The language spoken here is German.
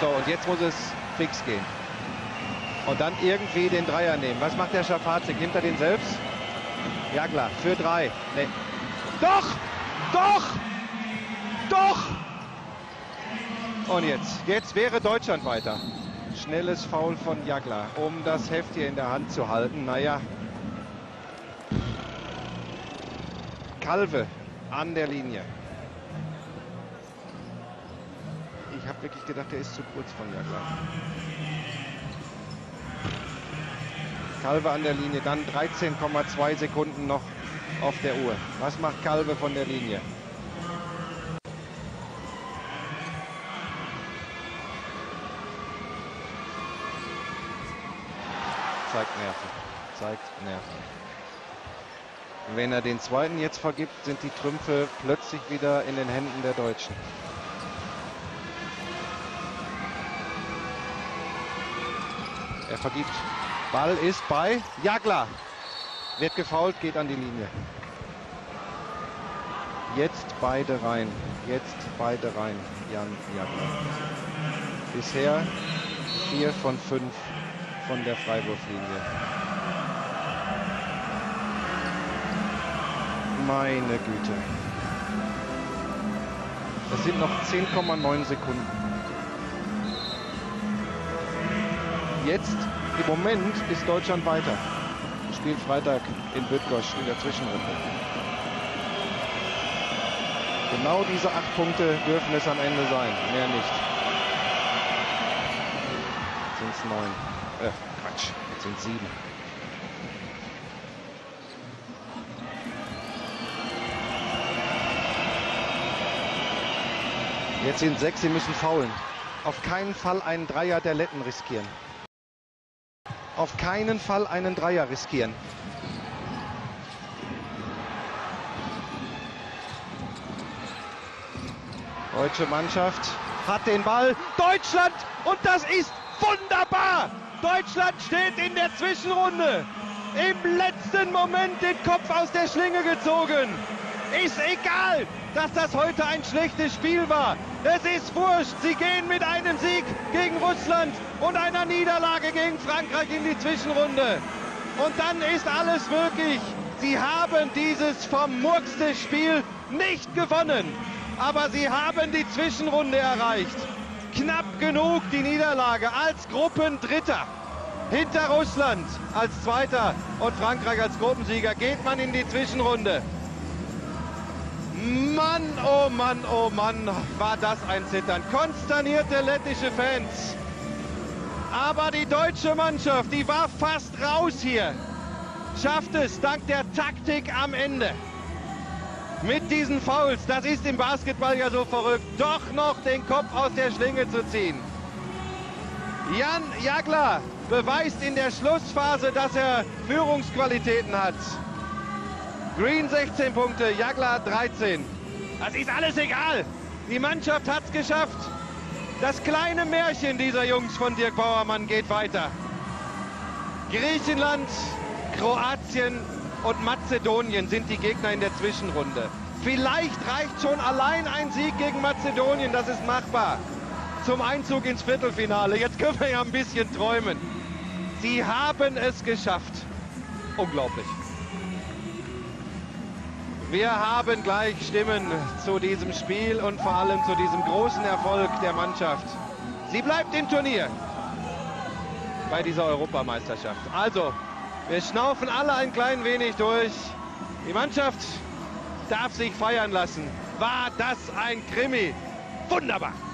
So, und jetzt muss es fix gehen. Und dann irgendwie den Dreier nehmen. Was macht der Schafazik? Nimmt er den selbst? Ja klar, für drei. Nee. Doch! Doch! Doch! Und jetzt, jetzt wäre Deutschland weiter. Schnelles Foul von Jagler, um das Heft hier in der Hand zu halten. Naja. Kalve an der Linie. Habe wirklich gedacht, er ist zu kurz von Jagler. Kalve an der Linie, dann 13,2 Sekunden noch auf der Uhr. Was macht Kalve von der Linie? Zeigt Nerven. Zeigt Nerven. Wenn er den zweiten jetzt vergibt, sind die Trümpfe plötzlich wieder in den Händen der Deutschen. Er vergibt. Ball ist bei Jagler. Wird gefault, geht an die Linie. Jetzt beide rein. Jetzt beide rein. Jan Jagler. Bisher vier von fünf von der Freiwurflinie. Meine Güte. Das sind noch 10,9 Sekunden. Jetzt, im Moment, ist Deutschland weiter. Spielt Freitag in Bydgoszcz in der Zwischenrunde. Genau diese acht Punkte dürfen es am Ende sein, mehr nicht. Jetzt sind es neun. Äh, Quatsch, jetzt sind sieben. Jetzt sind sechs, sie müssen faulen. Auf keinen Fall einen Dreier der Letten riskieren. Auf keinen Fall einen Dreier riskieren. Deutsche Mannschaft hat den Ball. Deutschland und das ist wunderbar. Deutschland steht in der Zwischenrunde. Im letzten Moment den Kopf aus der Schlinge gezogen. Ist egal, dass das heute ein schlechtes Spiel war. Es ist wurscht. Sie gehen mit einem Sieg gegen Russland und einer Niederlage gegen Frankreich in die Zwischenrunde. Und dann ist alles möglich. Sie haben dieses vermurkste Spiel nicht gewonnen. Aber sie haben die Zwischenrunde erreicht. Knapp genug die Niederlage als Gruppendritter. Hinter Russland als Zweiter und Frankreich als Gruppensieger geht man in die Zwischenrunde. Mann, oh Mann, oh Mann, war das ein Zittern. Konsternierte lettische Fans. Aber die deutsche Mannschaft, die war fast raus hier. Schafft es dank der Taktik am Ende. Mit diesen Fouls, das ist im Basketball ja so verrückt, doch noch den Kopf aus der Schlinge zu ziehen. Jan Jagler beweist in der Schlussphase, dass er Führungsqualitäten hat. Green 16 Punkte, Jagler 13. Das ist alles egal. Die Mannschaft hat es geschafft. Das kleine Märchen dieser Jungs von Dirk Bauermann geht weiter. Griechenland, Kroatien und Mazedonien sind die Gegner in der Zwischenrunde. Vielleicht reicht schon allein ein Sieg gegen Mazedonien, das ist machbar. Zum Einzug ins Viertelfinale. Jetzt können wir ja ein bisschen träumen. Sie haben es geschafft. Unglaublich. Wir haben gleich Stimmen zu diesem Spiel und vor allem zu diesem großen Erfolg der Mannschaft. Sie bleibt im Turnier bei dieser Europameisterschaft. Also, wir schnaufen alle ein klein wenig durch. Die Mannschaft darf sich feiern lassen. War das ein Krimi? Wunderbar!